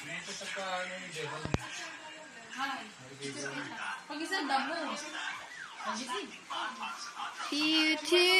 Dito sa paano yung devil. Pag-isa damo. Pag-isa. YouTube